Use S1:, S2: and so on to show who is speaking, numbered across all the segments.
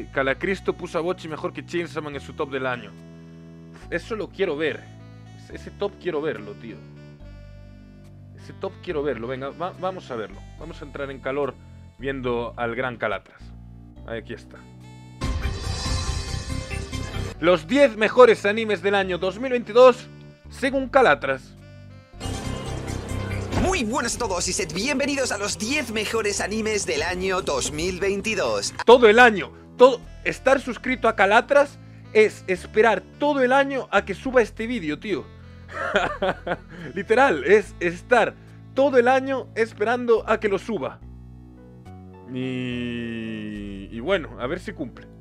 S1: Ay, Calacristo puso a Bochi mejor que Chainsaw Man en su top del año. Eso lo quiero ver. Ese top quiero verlo, tío. Ese top quiero verlo. Venga, va- vamos a verlo. Vamos a entrar en calor viendo al gran Calatras. Aquí está. Los 10 mejores animes del año 2022 según Calatras.
S2: Muy buenas a todos y sed bienvenidos a los 10 mejores animes del año 2022.
S1: Todo el año. Estar suscrito a Calatras es esperar todo el año a que suba este vídeo, tío. Literal, es estar todo el año esperando a que lo suba. Y bueno, a ver si cumple.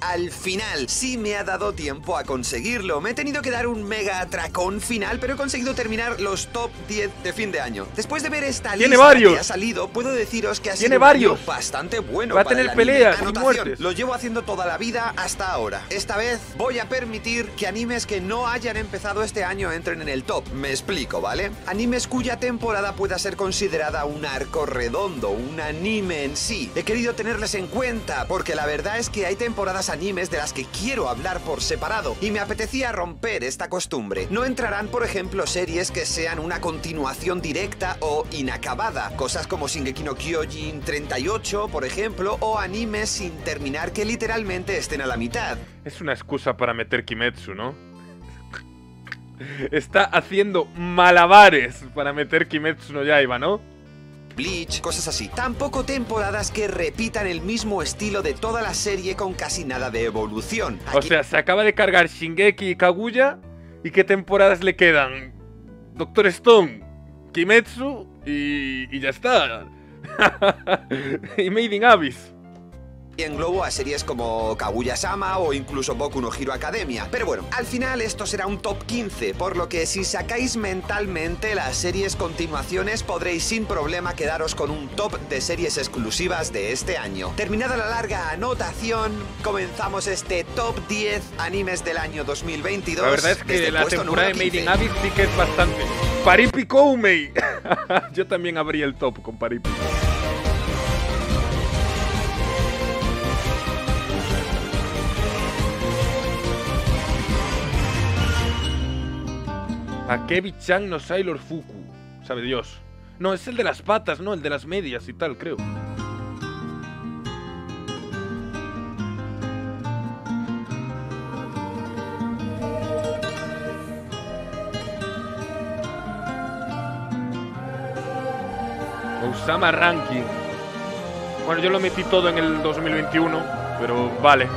S2: Al final, sí me ha dado tiempo a conseguirlo. Me he tenido que dar un mega atracón final, pero he conseguido terminar los top 10 de fin de año. Después de ver esta
S1: Tiene
S2: lista
S1: varios.
S2: que ha salido, puedo deciros que ha
S1: Tiene
S2: sido
S1: varios.
S2: bastante bueno.
S1: Va a tener peleas y muertes.
S2: Lo llevo haciendo toda la vida hasta ahora. Esta vez voy a permitir que animes que no hayan empezado este año entren en el top. Me explico, ¿vale? Animes cuya temporada pueda ser considerada un arco redondo, un anime en sí. He querido tenerles en cuenta porque la verdad es que hay temporadas animes de las que quiero hablar por separado y me apetecía romper esta costumbre. No entrarán, por ejemplo, series que sean una continuación directa o inacabada, cosas como Shingeki no Kyojin 38, por ejemplo, o animes sin terminar que literalmente estén a la mitad.
S1: Es una excusa para meter Kimetsu, ¿no? Está haciendo malabares para meter Kimetsu no Yaiba, ¿no?
S2: Bleach, cosas así. Tampoco temporadas que repitan el mismo estilo de toda la serie con casi nada de evolución.
S1: O sea, se acaba de cargar Shingeki y Kaguya. ¿Y qué temporadas le quedan? Doctor Stone, Kimetsu y, y ya está. y Made in Abyss.
S2: Englobo a series como Kaguya-sama o incluso Boku no Hero Academia. Pero bueno, al final esto será un top 15, por lo que si sacáis mentalmente las series continuaciones podréis sin problema quedaros con un top de series exclusivas de este año. Terminada la larga anotación, comenzamos este top 10 animes del año 2022.
S1: La verdad es que
S2: desde
S1: la temporada de Made in
S2: 15.
S1: Abyss sí que es bastante. Paripi Koumei. Yo también abrí el top con Paripi. Akebi-chan no Sailor Fuku. Sabe Dios. No, es el de las patas, no, el de las medias y tal, creo. Osama Ranking. Bueno, yo lo metí todo en el 2021, pero vale.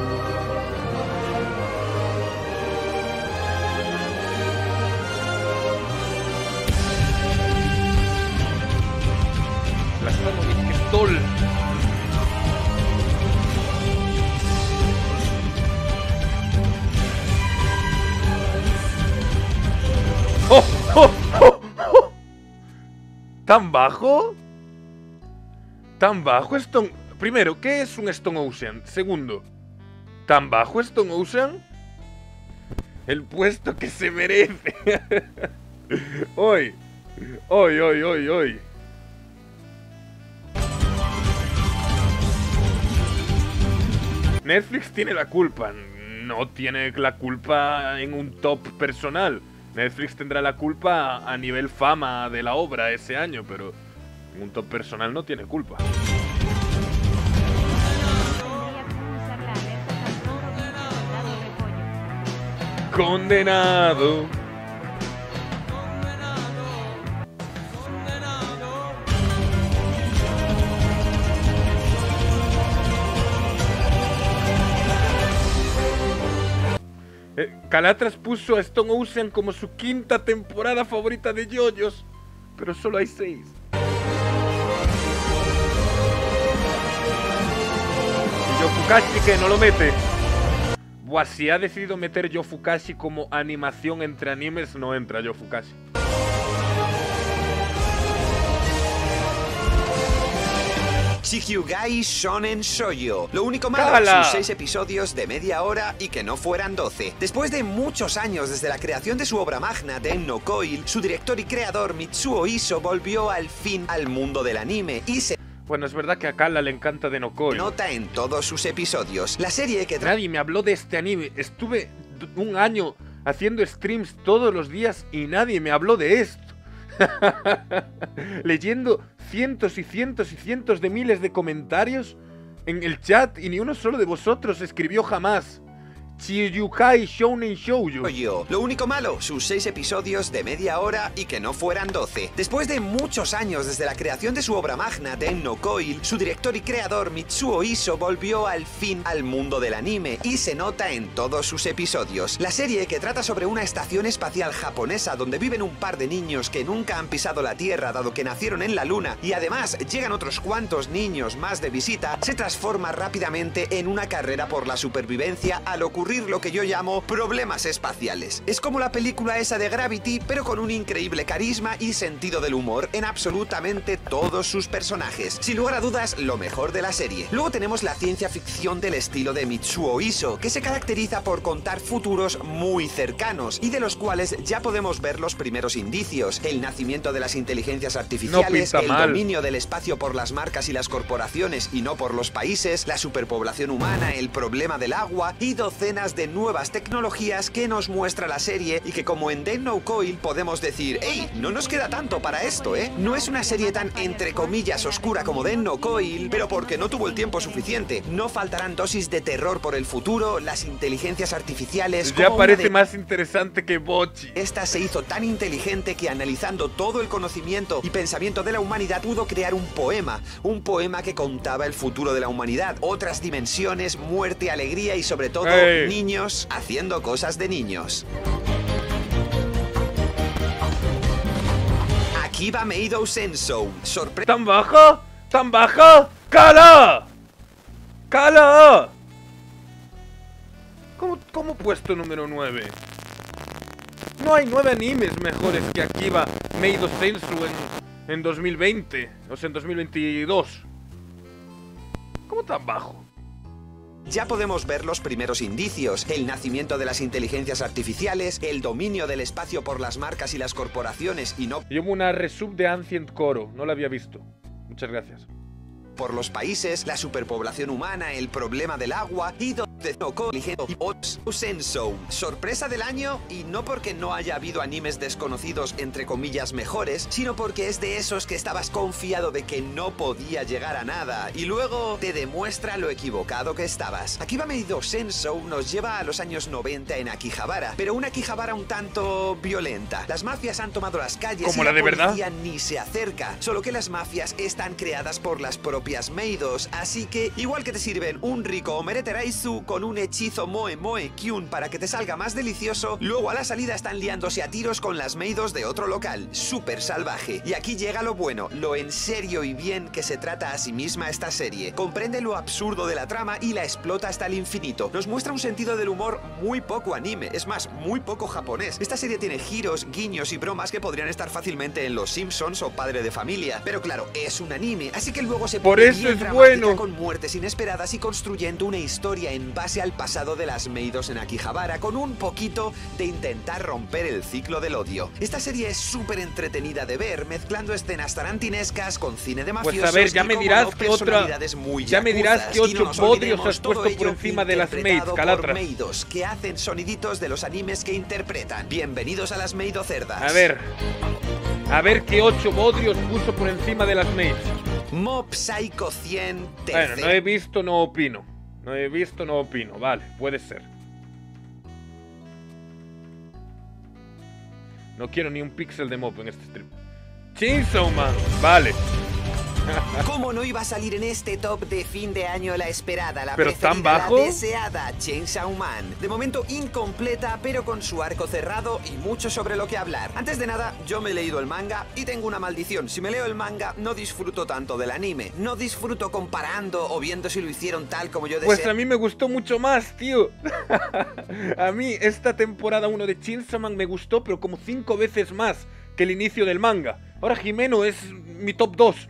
S1: ¿Tan bajo Stone? Primero, ¿qué es un Stone Ocean? Segundo, ¿tan bajo Stone Ocean? El puesto que se merece. hoy, hoy, hoy, hoy, hoy. Netflix tiene la culpa. No tiene la culpa en un top personal. Netflix tendrá la culpa a nivel fama de la obra ese año, pero un top personal no tiene culpa. Condenado. Eh, Calatras puso a Stone Ocean como su quinta temporada favorita de JoJo's, pero solo hay seis. Yofukashi que no lo mete. Buah, si ha decidido meter Yofukashi como animación entre animes, no entra Yofukashi.
S2: Shihyugai Shonen Shoujo. Lo único malo,
S1: ¡Cala!
S2: sus seis episodios de media hora y que no fueran 12. Después de muchos años desde la creación de su obra magna, Den no Coil, su director y creador Mitsuo Iso volvió al fin al mundo del anime y se
S1: Bueno, es verdad que a Kala le encanta de Nokoi.
S2: Nota en todos sus episodios. La serie que
S1: Nadie me habló de este anime. Estuve un año haciendo streams todos los días y nadie me habló de esto. Leyendo cientos y cientos y cientos de miles de comentarios en el chat y ni uno solo de vosotros escribió jamás. Chiyukai Shounen Shoujo.
S2: Yo. Lo único malo, sus seis episodios de media hora y que no fueran 12. Después de muchos años desde la creación de su obra magna, Den no Coil, su director y creador Mitsuo Iso volvió al fin al mundo del anime y se nota en todos sus episodios. La serie que trata sobre una estación espacial japonesa donde viven un par de niños que nunca han pisado la Tierra dado que nacieron en la Luna y además llegan otros cuantos niños más de visita, se transforma rápidamente en una carrera por la supervivencia al ocurrir lo que yo llamo problemas espaciales. Es como la película esa de Gravity, pero con un increíble carisma y sentido del humor en absolutamente todos sus personajes. Sin lugar a dudas, lo mejor de la serie. Luego tenemos la ciencia ficción del estilo de Mitsuo Iso, que se caracteriza por contar futuros muy cercanos y de los cuales ya podemos ver los primeros indicios. El nacimiento de las inteligencias artificiales,
S1: No
S2: el
S1: mal.
S2: dominio del espacio por las marcas y las corporaciones y no por los países, la superpoblación humana, el problema del agua y docenas de nuevas tecnologías que nos muestra la serie y que como en Dead No Coil podemos decir, hey, no nos queda tanto para esto, ¿eh? No es una serie tan entre comillas oscura como Dead No Coil, pero porque no tuvo el tiempo suficiente. No faltarán dosis de terror por el futuro, las inteligencias artificiales...
S1: Ya parece
S2: de-
S1: más interesante que Bochi.
S2: esta se hizo tan inteligente que analizando todo el conocimiento y pensamiento de la humanidad pudo crear un poema, un poema que contaba el futuro de la humanidad, otras dimensiones, muerte, alegría y sobre todo Niños haciendo cosas de niños. Akiba Meido Sensou, sorpresa
S1: ¿Tan bajo? ¿Tan bajo? ¡Cala! ¡Cala! ¿Cómo, cómo puesto número 9? No hay nueve animes mejores que Akiba Meido Sensu en, en 2020, o sea, en 2022. ¿Cómo tan bajo?
S2: Ya podemos ver los primeros indicios, el nacimiento de las inteligencias artificiales, el dominio del espacio por las marcas y las corporaciones y no
S1: Llevo una resub de Ancient Koro, no la había visto. Muchas gracias.
S2: por los países, la superpoblación humana, el problema del agua y donde tocó ligero y Sensou. Sorpresa del año y no porque no haya habido animes desconocidos entre comillas mejores, sino porque es de esos que estabas confiado de que no podía llegar a nada y luego te demuestra lo equivocado que estabas. Akiba Meido Sensou nos lleva a los años 90 en Akihabara, pero una Akihabara un tanto violenta. Las mafias han tomado las calles
S1: ¿Como
S2: y
S1: la
S2: la
S1: de verdad?
S2: ni se acerca, solo que las mafias están creadas por las propias Meidos, así que igual que te sirven un rico Omereteraizu con un hechizo Moe Moe Kyun para que te salga más delicioso, luego a la salida están liándose a tiros con las Meidos de otro local, súper salvaje. Y aquí llega lo bueno, lo en serio y bien que se trata a sí misma esta serie. Comprende lo absurdo de la trama y la explota hasta el infinito. Nos muestra un sentido del humor muy poco anime, es más, muy poco japonés. Esta serie tiene giros, guiños y bromas que podrían estar fácilmente en Los Simpsons o Padre de Familia. Pero claro, es un anime, así que luego se
S1: Por
S2: pone
S1: eso
S2: bien
S1: es bueno.
S2: con muertes inesperadas y construyendo una historia en base al pasado de las Meidos en Akihabara con un poquito de intentar romper el ciclo del odio. Esta serie es súper entretenida de ver, mezclando escenas tarantinescas con cine de
S1: Pues
S2: mafiosos
S1: a ver, ya me dirás
S2: no,
S1: que otra-
S2: muy
S1: ya me dirás que ocho
S2: no olvidemos,
S1: has puesto por encima de las Calatras.
S2: Meidos, que hacen soniditos de los animes que interpretan. Bienvenidos a las Meido Cerdas.
S1: A ver. A ver qué ocho bodrios puso por encima de las mates.
S2: Mob Psycho 100
S1: Bueno, no he visto, no opino. No he visto, no opino. Vale, puede ser. No quiero ni un píxel de mob en este stream. Chainsaw Man, vale.
S2: ¿Cómo no iba a salir en este top de fin de año la esperada, la
S1: ¿Pero tan bajo?
S2: la deseada Chainsaw Man? De momento incompleta, pero con su arco cerrado y mucho sobre lo que hablar. Antes de nada, yo me he leído el manga y tengo una maldición. Si me leo el manga, no disfruto tanto del anime. No disfruto comparando o viendo si lo hicieron tal como yo
S1: Pues
S2: deseo.
S1: a mí me gustó mucho más, tío. a mí esta temporada 1 de Chainsaw Man me gustó, pero como cinco veces más que el inicio del manga. Ahora Jimeno es mi top 2.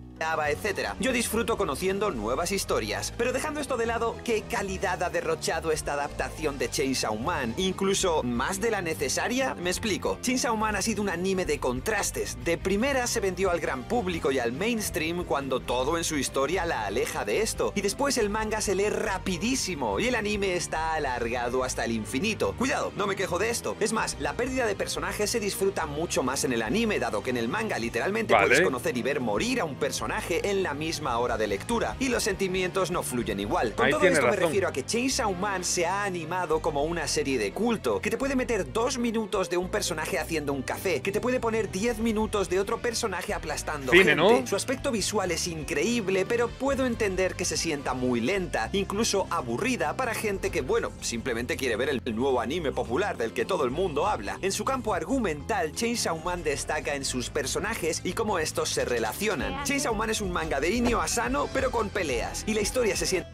S2: etc. Yo disfruto conociendo nuevas historias. Pero dejando esto de lado, ¿qué calidad ha derrochado esta adaptación de Chainsaw Man? Incluso más de la necesaria. Me explico. Chainsaw Man ha sido un anime de contrastes. De primera se vendió al gran público y al mainstream cuando todo en su historia la aleja de esto. Y después el manga se lee rapidísimo y el anime está alargado hasta el infinito. Cuidado, no me quejo de esto. Es más, la pérdida de personajes se disfruta mucho más en el anime, dado que en el manga literalmente
S1: Vale.
S2: puedes conocer y ver morir a un personaje en la misma hora de lectura. Y los sentimientos no fluyen igual. Con
S1: Ahí
S2: todo esto me refiero a que Chainsaw Man se ha animado como una serie de culto, que te puede meter dos minutos de un personaje haciendo un café, que te puede poner 10 minutos de otro personaje aplastando
S1: Cine,
S2: gente.
S1: ¿no?
S2: Su aspecto visual es increíble, pero puedo entender que se sienta muy lenta, incluso aburrida para gente que, bueno, simplemente quiere ver el, el nuevo anime popular del que todo el mundo habla. En su campo argumental, Chainsaw Man destaca en sus personajes y cómo estos se relacionan. Chainsaw Es un manga de Inio Asano, pero con peleas, y la historia se siente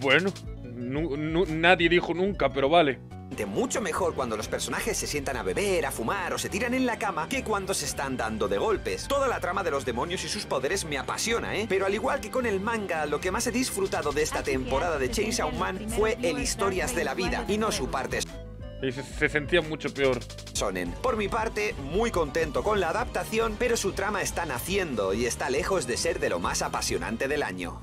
S1: Bueno, nadie dijo nunca, pero vale.
S2: mucho mejor cuando los personajes se sientan a beber, a fumar o se tiran en la cama que cuando se están dando de golpes. Toda la trama de los demonios y sus poderes me apasiona, ¿eh? Pero al igual que con el manga, lo que más he disfrutado de esta temporada de Chainsaw Man fue el historias de la vida y no su parte
S1: Y se, se sentía mucho peor.
S2: Sonen. Por mi parte, muy contento con la adaptación, pero su trama está naciendo y está lejos de ser de lo más apasionante del año.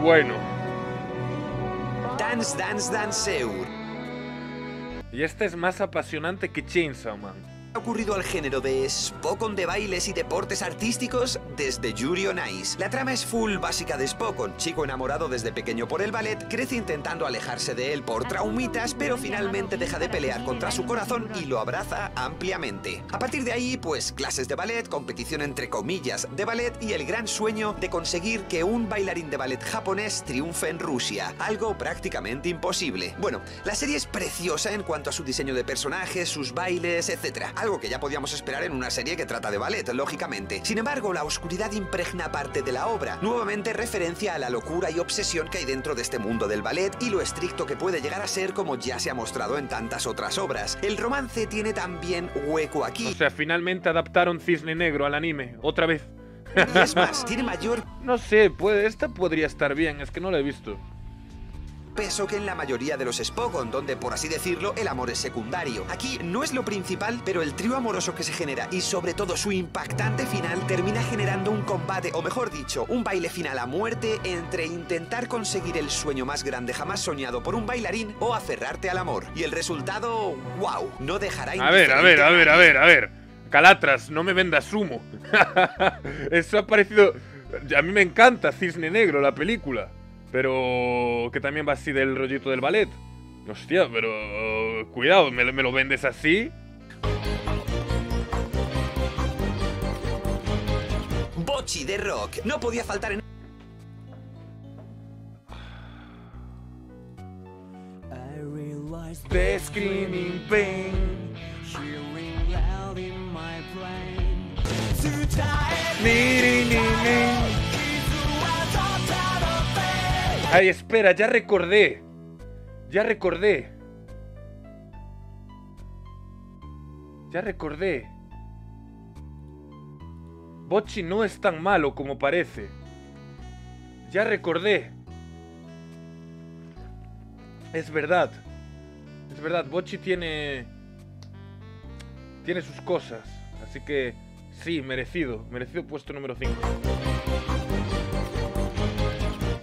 S1: Bueno,
S2: Dance Dance Danceur.
S1: y esta es más apasionante que Chainsaw Man.
S2: Ocurrido al género de Spokon de bailes y deportes artísticos desde Yuri on. La trama es full básica de Spokon, chico enamorado desde pequeño por el ballet, crece intentando alejarse de él por traumitas, pero finalmente deja de pelear contra su corazón y lo abraza ampliamente. A partir de ahí, pues clases de ballet, competición entre comillas de ballet y el gran sueño de conseguir que un bailarín de ballet japonés triunfe en Rusia, algo prácticamente imposible. Bueno, la serie es preciosa en cuanto a su diseño de personajes, sus bailes, etc. Algo que ya podíamos esperar en una serie que trata de ballet, lógicamente. Sin embargo, la oscuridad impregna parte de la obra, nuevamente referencia a la locura y obsesión que hay dentro de este mundo del ballet y lo estricto que puede llegar a ser como ya se ha mostrado en tantas otras obras. El romance tiene también hueco aquí.
S1: O sea, finalmente adaptaron Cisne Negro al anime, otra vez.
S2: Y es más, tiene mayor
S1: No sé, puede, esta podría estar bien, es que no la he visto.
S2: Peso que en la mayoría de los Spokon, donde por así decirlo el amor es secundario. Aquí no es lo principal, pero el trío amoroso que se genera y sobre todo su impactante final termina generando un combate, o mejor dicho, un baile final a muerte entre intentar conseguir el sueño más grande jamás soñado por un bailarín o aferrarte al amor. Y el resultado, wow, no dejará
S1: A ver, a ver, a ver, a ver, a ver. Calatras, no me vendas humo. Eso ha parecido... A mí me encanta Cisne Negro, la película. Pero que también va así del rollito del ballet. Hostia, pero... Cuidado, ¿me, me lo vendes así?
S2: Bochi de rock no podía faltar en
S1: The screaming pain. Ay, espera, ya recordé. Ya recordé. Ya recordé. Bochi no es tan malo como parece. Ya recordé. Es verdad. Es verdad, Bochi tiene... Tiene sus cosas. Así que sí, merecido. Merecido puesto número 5.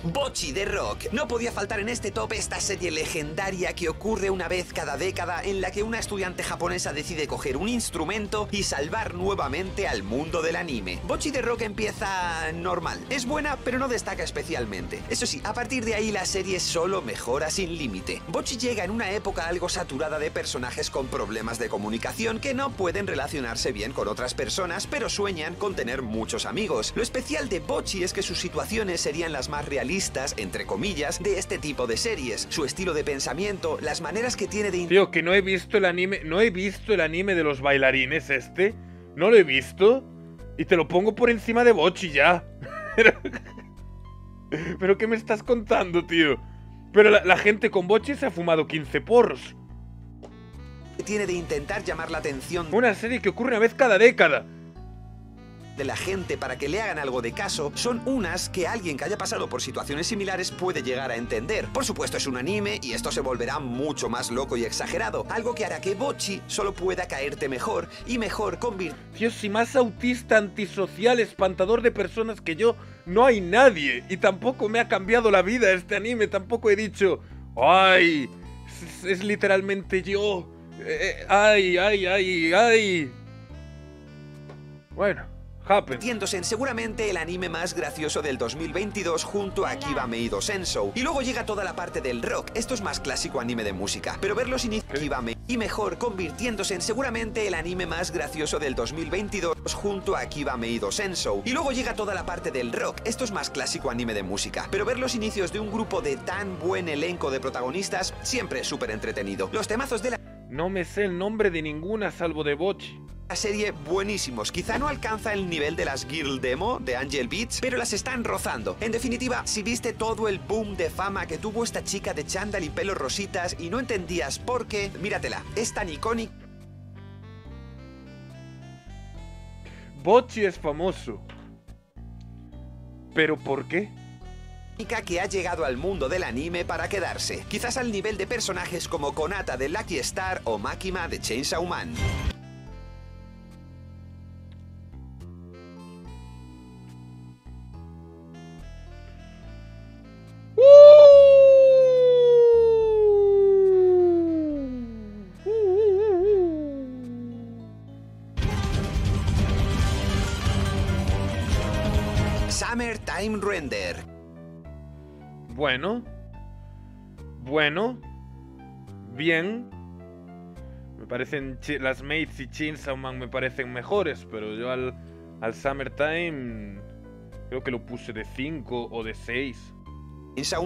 S2: Bochi de Rock. No podía faltar en este top esta serie legendaria que ocurre una vez cada década en la que una estudiante japonesa decide coger un instrumento y salvar nuevamente al mundo del anime. Bochi de Rock empieza normal. Es buena, pero no destaca especialmente. Eso sí, a partir de ahí la serie solo mejora sin límite. Bochi llega en una época algo saturada de personajes con problemas de comunicación que no pueden relacionarse bien con otras personas, pero sueñan con tener muchos amigos. Lo especial de Bochi es que sus situaciones serían las más realistas, entre comillas, de este tipo de series. Su estilo de pensamiento, las maneras que tiene de...
S1: Tío, que no he visto el anime. No he visto el anime de los bailarines este. No lo he visto. Y te lo pongo por encima de Bochi ya. Pero, ¿Pero qué me estás contando, tío? Pero la, la gente con Bochi se ha fumado 15 porros.
S2: tiene de intentar llamar la atención
S1: Una serie que ocurre una vez cada década.
S2: De la gente para que le hagan algo de caso son unas que alguien que haya pasado por situaciones similares puede llegar a entender. Por supuesto es un anime y esto se volverá mucho más loco y exagerado, algo que hará que Bochi solo pueda caerte mejor y mejor convirtiendo
S1: Dios, si más autista, antisocial, espantador de personas que yo, no hay nadie. Y tampoco me ha cambiado la vida este anime. Tampoco he dicho, ay, es, es literalmente yo. Eh, eh, ay, ay, ay, ay. Bueno, happen.
S2: convirtiéndose en seguramente el anime más gracioso del 2022 junto a Kiba Meido Sensou. Y luego llega toda la parte del rock. Esto es más clásico anime de música, pero ver los inicios de Kiba Me- y mejor convirtiéndose en seguramente el anime más gracioso del 2022 junto a Kiba Meido Sensou. Y luego llega toda la parte del rock. Esto es más clásico anime de música, pero ver los inicios de un grupo de tan buen elenco de protagonistas siempre es súper entretenido. Los temazos de la
S1: No me sé el nombre de ninguna salvo de Bochi.
S2: la serie buenísimos. Quizá no alcanza el nivel de las Girl Demo de Angel Beats, pero las están rozando. En definitiva, si viste todo el boom de fama que tuvo esta chica de chándal y pelos rositas y no entendías por qué, míratela. Es tan icónica
S1: Bochi es famoso. ¿Pero por qué?
S2: Que ha llegado al mundo del anime para quedarse. Quizás al nivel de personajes como Konata de Lucky Star o Makima de Chainsaw Man.
S1: Bueno. Bueno. Bien. Me parecen las Mates y Chainsaw Man me parecen mejores, pero yo al, al Summertime creo que lo puse de 5 o de 6.
S2: Chainsaw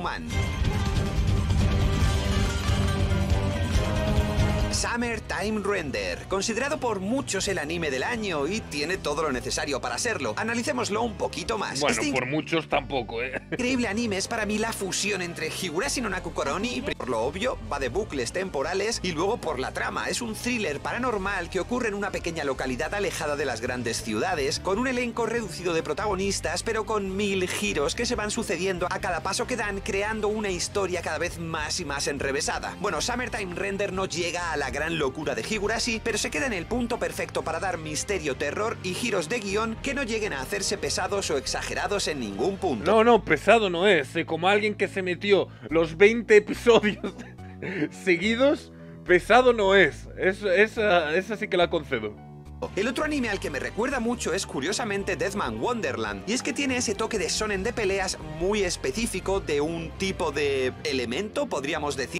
S2: Man. Summertime Render, considerado por muchos el anime del año y tiene todo lo necesario para serlo. Analicémoslo un poquito más.
S1: Bueno,
S2: Este
S1: por muchos tampoco, ¿eh?
S2: increíble anime es para mí la fusión entre Higurashi no Naku Koroni, por lo obvio, va de bucles temporales y luego por la trama. Es un thriller paranormal que ocurre en una pequeña localidad alejada de las grandes ciudades, con un elenco reducido de protagonistas, pero con mil giros que se van sucediendo a cada paso que dan, creando una historia cada vez más y más enrevesada. Bueno, Summertime Render no llega a la gran locura de Higurashi, pero se queda en el punto perfecto para dar misterio, terror y giros de guion que no lleguen a hacerse pesados o exagerados en ningún punto.
S1: No, no, pesado no es. eh, Como alguien que se metió los 20 episodios seguidos, pesado no es. Es- esa, esa sí que la concedo.
S2: El otro anime al que me recuerda mucho es curiosamente Deathman Wonderland, y es que tiene ese toque de sonen de peleas muy específico de un tipo de elemento, podríamos decir.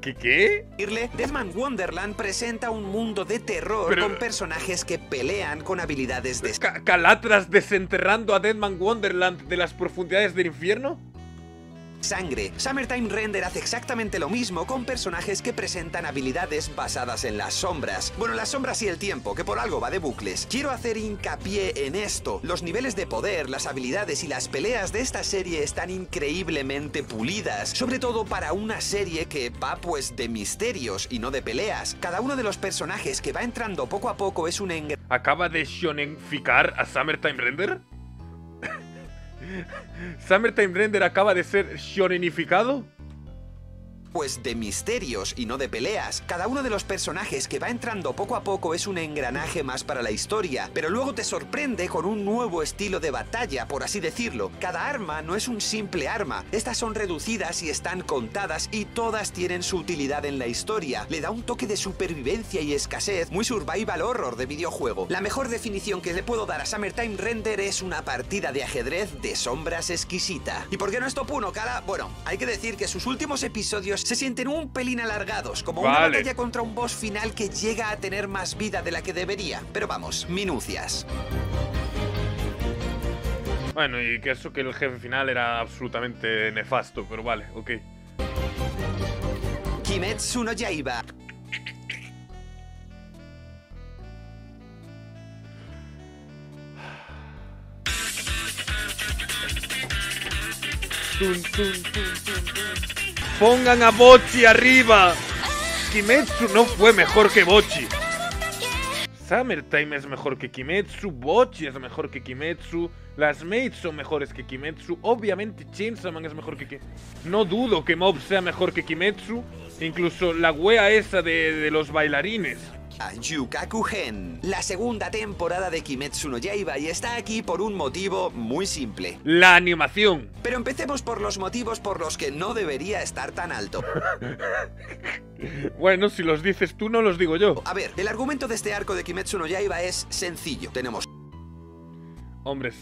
S1: ¿Qué? ¿Qué?
S2: Wonderland presenta un mundo de terror
S1: Pero-
S2: con personajes que pelean con habilidades de
S1: Ca- ¿Calatras desenterrando a Deadman Wonderland de las profundidades del infierno?
S2: Sangre. Summertime Render hace exactamente lo mismo con personajes que presentan habilidades basadas en las sombras. Bueno, las sombras y el tiempo, que por algo va de bucles. Quiero hacer hincapié en esto. Los niveles de poder, las habilidades y las peleas de esta serie están increíblemente pulidas. Sobre todo para una serie que va pues de misterios y no de peleas. Cada uno de los personajes que va entrando poco a poco es un engranaje
S1: ¿Acaba de shonenficar a Summertime Render? ¿Summertime Render acaba de ser shonenificado?
S2: Pues de misterios y no de peleas. Cada uno de los personajes que va entrando poco a poco es un engranaje más para la historia, pero luego te sorprende con un nuevo estilo de batalla, por así decirlo. Cada arma no es un simple arma, estas son reducidas y están contadas y todas tienen su utilidad en la historia. Le da un toque de supervivencia y escasez muy survival horror de videojuego. La mejor definición que le puedo dar a Summertime Render es una partida de ajedrez de sombras exquisita. ¿Y por qué no es top 1, cara? Bueno, hay que decir que sus últimos episodios se sienten un pelín alargados, como una batalla contra un boss final que llega a tener más vida de la que debería. Pero vamos, minucias.
S1: Bueno, y que eso que el jefe final era absolutamente nefasto, pero vale, ok.
S2: Kimetsu no Yaiba.
S1: Tun, tun, tun. Pongan a Bochi arriba. Kimetsu no fue mejor que Bochi. Summertime es mejor que Kimetsu, Bochi es mejor que Kimetsu, las Mates son mejores que Kimetsu, obviamente Chainsaw Man es mejor que Kimetsu. No dudo que Mob sea mejor que Kimetsu, incluso la wea esa de, de los bailarines.
S2: A Yukaku-gen, la segunda temporada de Kimetsu no Yaiba y está aquí por un motivo muy simple.
S1: La animación.
S2: Pero empecemos por los motivos por los que no debería estar tan alto.
S1: Bueno, si los dices tú, no los digo yo.
S2: A ver, el argumento de este arco de Kimetsu no Yaiba es sencillo. Tenemos
S1: Hombre,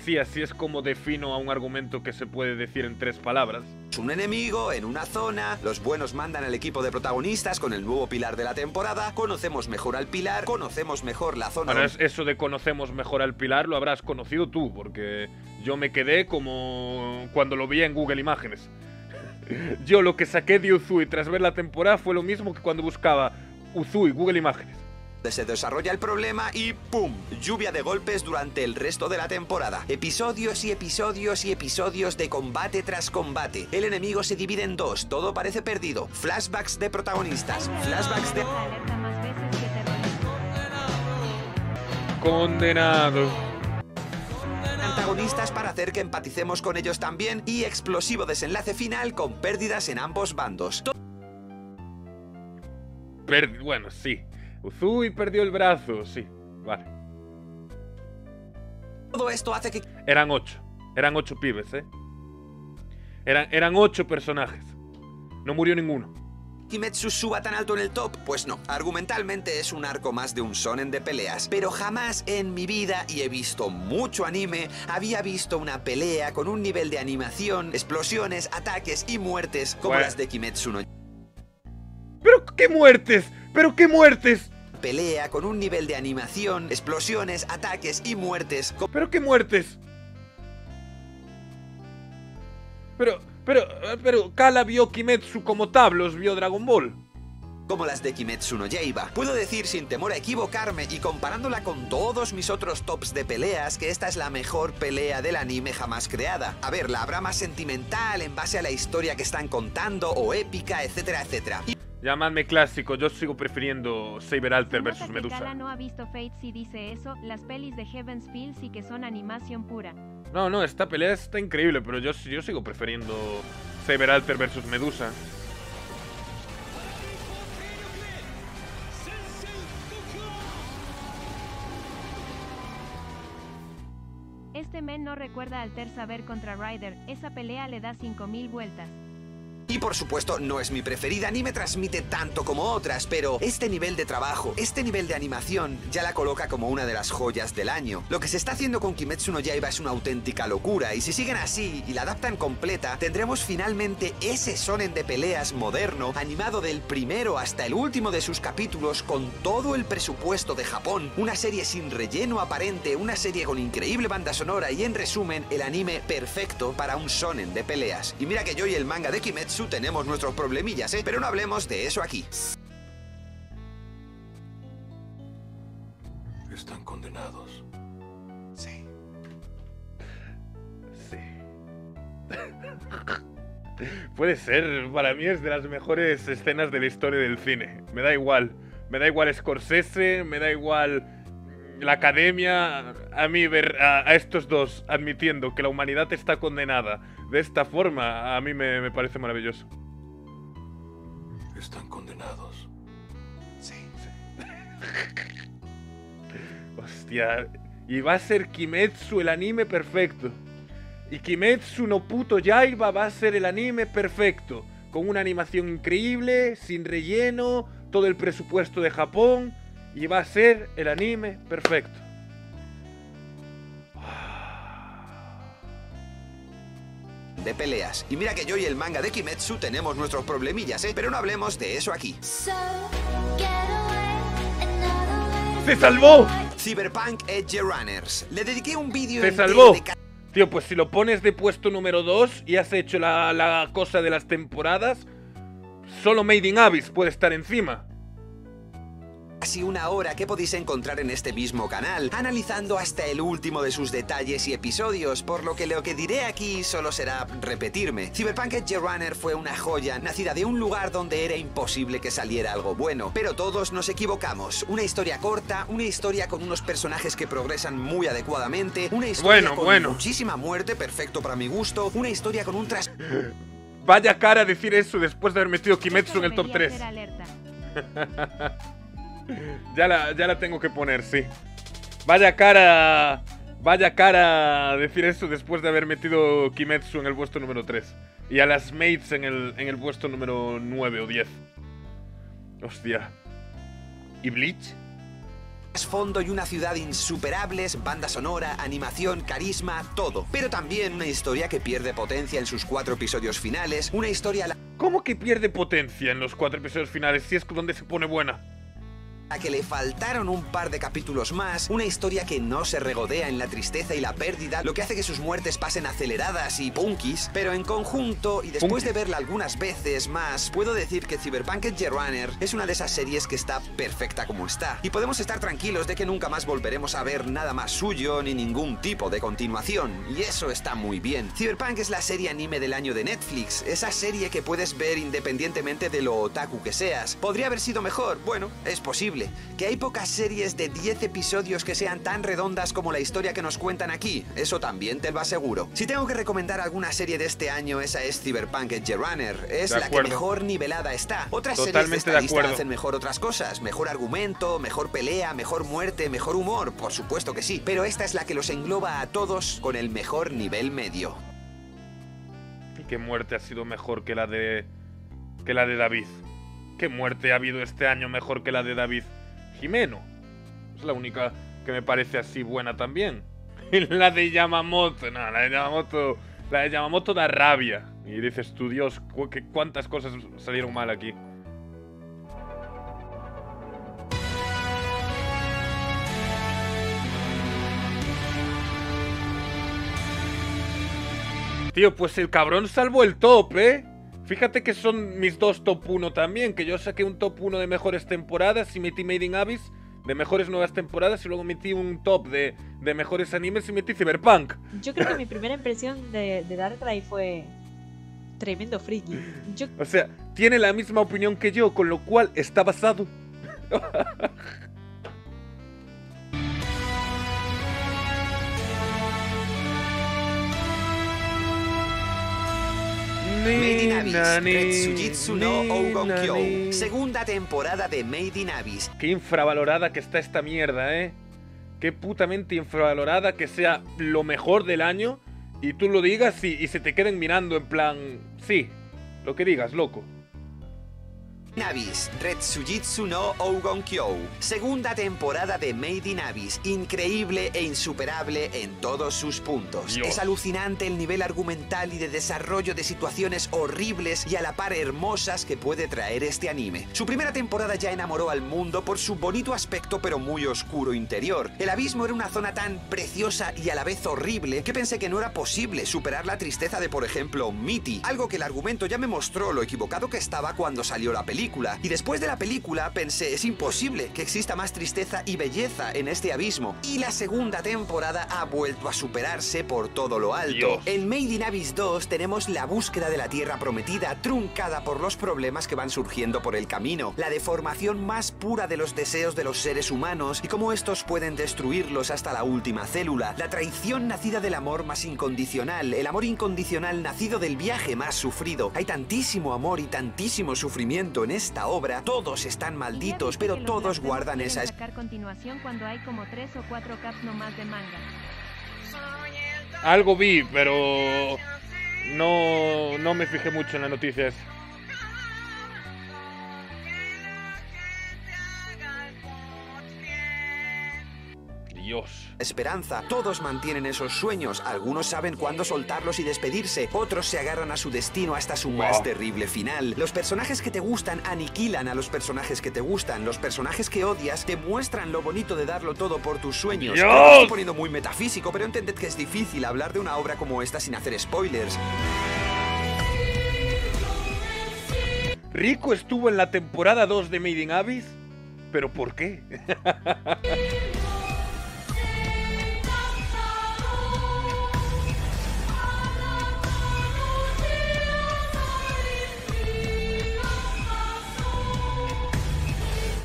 S1: s- sí, así es como defino a un argumento que se puede decir en tres palabras.
S2: un enemigo en una zona, los buenos mandan al equipo de protagonistas con el nuevo pilar de la temporada, conocemos mejor al pilar, conocemos mejor la zona...
S1: Ahora, es- eso de conocemos mejor al Pilar lo habrás conocido tú, porque yo me quedé como cuando lo vi en Google Imágenes. Yo lo que saqué de Uzui tras ver la temporada fue lo mismo que cuando buscaba Uzui, Google Imágenes.
S2: Se desarrolla el problema y ¡pum! Lluvia de golpes durante el resto de la temporada. Episodios y episodios y episodios de combate tras combate. El enemigo se divide en dos, todo parece perdido. Flashbacks de protagonistas, flashbacks de...
S1: Condenado.
S2: antagonistas para hacer que empaticemos con ellos también y explosivo desenlace final con pérdidas en ambos bandos.
S1: Bueno, sí. Uzui perdió el brazo, sí. Vale.
S2: Todo esto hace que
S1: Eran ocho. Eran ocho pibes, ¿eh? Eran, eran ocho personajes. No murió ninguno.
S2: Kimetsu suba tan alto en el top? Pues no, argumentalmente es un arco más de un sonen de peleas, pero jamás en mi vida, y he visto mucho anime, había visto una pelea con un nivel de animación, explosiones, ataques y muertes como
S1: Bueno.
S2: las de Kimetsu no
S1: ¡Pero qué muertes! ¡Pero qué muertes!
S2: pelea con un nivel de animación, explosiones, ataques y muertes
S1: ¿Pero qué muertes? Pero, pero, eh, pero, Kala vio Kimetsu como tablos vio Dragon Ball.
S2: como las de Kimetsu no Yaiba. Puedo decir sin temor a equivocarme y comparándola con todos mis otros tops de peleas que esta es la mejor pelea del anime jamás creada. A ver, la habrá más sentimental en base a la historia que están contando o épica, etcétera, etcétera. Y
S1: Llamadme clásico, yo sigo prefiriendo Saber Alter versus Medusa.
S3: no ha visto Fate si dice eso, las pelis de Heaven's Feel sí que son animación pura.
S1: No, no, esta pelea está increíble, pero yo, yo sigo prefiriendo Saber Alter versus Medusa.
S3: Este men no recuerda al Ter Saber contra Ryder, esa pelea le da 5000 vueltas.
S2: Y por supuesto no es mi preferida ni me transmite tanto como otras, pero este nivel de trabajo, este nivel de animación ya la coloca como una de las joyas del año. Lo que se está haciendo con Kimetsu no Yaiba es una auténtica locura y si siguen así y la adaptan completa, tendremos finalmente ese sonen de peleas moderno, animado del primero hasta el último de sus capítulos con todo el presupuesto de Japón, una serie sin relleno aparente, una serie con increíble banda sonora y en resumen el anime perfecto para un sonen de peleas. Y mira que yo y el manga de Kimetsu tenemos nuestros problemillas, ¿eh? Pero no hablemos de eso aquí.
S4: Están condenados.
S2: Sí.
S1: Sí. Puede ser, para mí es de las mejores escenas de la historia del cine. Me da igual. Me da igual Scorsese, me da igual la academia. A mí ver a, a estos dos admitiendo que la humanidad está condenada de esta forma, a mí me, me parece maravilloso.
S4: Están condenados.
S2: Sí.
S1: Hostia. Y va a ser Kimetsu el anime perfecto. Y Kimetsu no puto Yaiba va a ser el anime perfecto. Con una animación increíble, sin relleno, todo el presupuesto de Japón. Y va a ser el anime perfecto.
S2: De peleas. Y mira que yo y el manga de Kimetsu tenemos nuestros problemillas, ¿eh? Pero no hablemos de eso aquí.
S1: ¡Se salvó!
S2: Cyberpunk Edge Runners. Le dediqué un vídeo
S1: ¡Se salvó!
S2: de
S1: Tío, pues si lo pones de puesto número 2 y has hecho la, la cosa de las temporadas, solo Made in Abyss puede estar encima.
S2: Casi una hora que podéis encontrar en este mismo canal, analizando hasta el último de sus detalles y episodios, por lo que lo que diré aquí solo será repetirme. Cyberpunk Edge Runner fue una joya, nacida de un lugar donde era imposible que saliera algo bueno, pero todos nos equivocamos. Una historia corta, una historia con unos personajes que progresan muy adecuadamente, una historia
S1: Bueno,
S2: con
S1: bueno.
S2: muchísima muerte, perfecto para mi gusto, una historia con un tras...
S1: Vaya cara decir eso después de haber metido Kimetsu en el top
S3: Debería
S1: 3. Ya la, ya la tengo que poner, sí. Vaya cara. Vaya cara decir eso después de haber metido Kimetsu en el puesto número 3. Y a las mates en el, en el puesto número 9 o 10. Hostia. ¿Y Bleach?
S2: fondo y una ciudad insuperables, banda sonora, animación, carisma, todo. Pero también una historia que pierde potencia en sus cuatro episodios finales, una historia la
S1: ¿Cómo que pierde potencia en los cuatro episodios finales si es donde se pone buena?
S2: A que le faltaron un par de capítulos más, una historia que no se regodea en la tristeza y la pérdida, lo que hace que sus muertes pasen aceleradas y punkis, pero en conjunto, y después de verla algunas veces más, puedo decir que Cyberpunk Edge Runner es una de esas series que está perfecta como está, y podemos estar tranquilos de que nunca más volveremos a ver nada más suyo ni ningún tipo de continuación, y eso está muy bien. Cyberpunk es la serie anime del año de Netflix, esa serie que puedes ver independientemente de lo otaku que seas. ¿Podría haber sido mejor? Bueno, es posible. Que hay pocas series de 10 episodios que sean tan redondas como la historia que nos cuentan aquí, eso también te lo aseguro. Si tengo que recomendar alguna serie de este año, esa es Cyberpunk Edge Runner. Es la que mejor nivelada está. Otras series de esta
S1: de
S2: lista hacen mejor otras cosas. Mejor argumento, mejor pelea, mejor muerte, mejor humor. Por supuesto que sí. Pero esta es la que los engloba a todos con el mejor nivel medio.
S1: ¿Y qué muerte ha sido mejor que la de. que la de David? ¿Qué muerte ha habido este año mejor que la de David? Jimeno. Es la única que me parece así buena también. La de Yamamoto, no, la de Yamamoto. La de Yamamoto da rabia. Y dices tú, Dios, cu- cuántas cosas salieron mal aquí. Tío, pues el cabrón salvó el top, ¿eh? Fíjate que son mis dos top 1 también, que yo saqué un top 1 de mejores temporadas y metí Made in Abyss de mejores nuevas temporadas y luego metí un top de, de mejores animes y metí Cyberpunk.
S5: Yo creo que mi primera impresión de, de Darkrai fue tremendo friki. Yo
S1: O sea, tiene la misma opinión que yo, con lo cual está basado.
S2: Made in Abyss, Retsujitsu no Ougonkyo. Segunda temporada de Made in Abyss.
S1: Qué infravalorada que está esta mierda, ¿eh? Qué putamente infravalorada que sea lo mejor del año y tú lo digas y, y se te queden mirando en plan... Sí, lo que digas, loco.
S2: Abyss, Retsujitsu no Ougonkyo. Segunda temporada de Made in Abyss. Increíble e insuperable en todos sus puntos.
S1: Dios.
S2: Es alucinante el nivel argumental y de desarrollo de situaciones horribles y a la par hermosas que puede traer este anime. Su primera temporada ya enamoró al mundo por su bonito aspecto pero muy oscuro interior. El abismo era una zona tan preciosa y a la vez horrible que pensé que no era posible superar la tristeza de, por ejemplo, Mitty. Algo que el argumento ya me mostró lo equivocado que estaba cuando salió la película. Y después de la película pensé, es imposible que exista más tristeza y belleza en este abismo. Y la segunda temporada ha vuelto a superarse por todo lo alto.
S1: Dios.
S2: En Made in Abyss 2 tenemos la búsqueda de la Tierra prometida truncada por los problemas que van surgiendo por el camino, la deformación más pura de los deseos de los seres humanos y cómo estos pueden destruirlos hasta la última célula, la traición nacida del amor más incondicional, el amor incondicional nacido del viaje más sufrido. Hay tantísimo amor y tantísimo sufrimiento en esta obra, todos están malditos, pero todos guardan esa
S3: sacar continuación cuando hay como tres o cuatro caps nomás de manga.
S1: Algo vi, pero no, no me fijé mucho en las noticias. Dios.
S2: esperanza. Todos mantienen esos sueños. Algunos saben cuándo soltarlos y despedirse. Otros se agarran a su destino hasta su más terrible final. Los personajes que te gustan aniquilan a los personajes que te gustan. Los personajes que odias te muestran lo bonito de darlo todo por tus sueños.
S1: ¡Dios!
S2: Me estoy poniendo muy metafísico, pero entended que es difícil hablar de una obra como esta sin hacer spoilers.
S1: ¿Rico estuvo en la temporada 2 de Made in Abyss? ¿Pero por qué?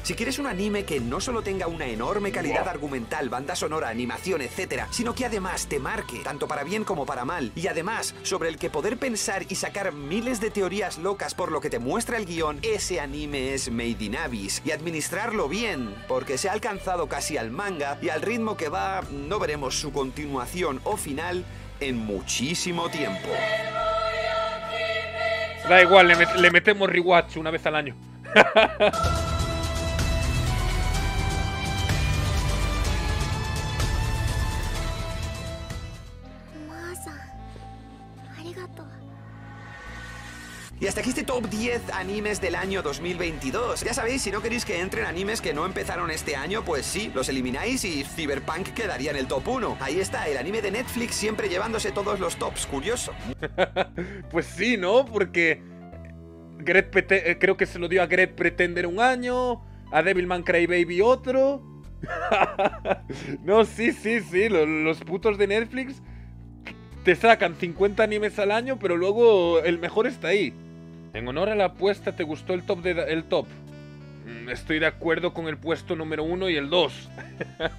S2: Si quieres un anime que no solo tenga una enorme calidad argumental, banda sonora, animación, etcétera, sino que además te marque, tanto para bien como para mal, y además sobre el que poder pensar y sacar miles de teorías locas por lo que te muestra el guion, ese anime es Made in Abyss. Y administrarlo bien, porque se ha alcanzado casi al manga y al ritmo que va, no veremos su continuación o final en muchísimo tiempo.
S1: Da igual, le, le metemos rewatch una vez al año.
S2: top 10 animes del año 2022. Ya sabéis, si no queréis que entren animes que no empezaron este año, pues sí, los elimináis y Cyberpunk quedaría en el top 1. Ahí está, el anime de Netflix siempre llevándose todos los tops, curioso.
S1: Pues sí, ¿no? Porque Pete- eh, creo que se lo dio a Gret Pretender un año, a Devilman Crybaby otro. no, sí, sí, sí, lo- los putos de Netflix te sacan 50 animes al año, pero luego el mejor está ahí. En honor a la apuesta, ¿te gustó el top de el top? Mm, Estoy de acuerdo con el puesto número uno y el 2.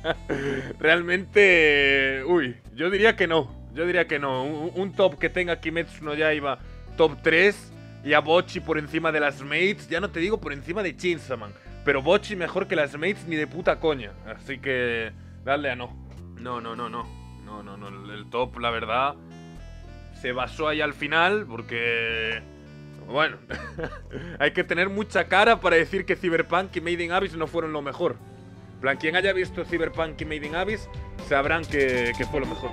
S1: Realmente, uy, yo diría que no. Yo diría que no. Un, top que tenga Kimetsu no Yaiba top 3 y a Bochi por encima de las mates, ya no te digo por encima de Chinsaman, pero Bochi mejor que las mates ni de puta coña. Así que dale a no. No, no, no, no. No, no, no, el top la verdad se basó ahí al final porque bueno, hay que tener mucha cara para decir que Cyberpunk y Made in Abyss no fueron lo mejor. Plan, quien haya visto Cyberpunk y Made in Abyss sabrán que, que fue lo mejor.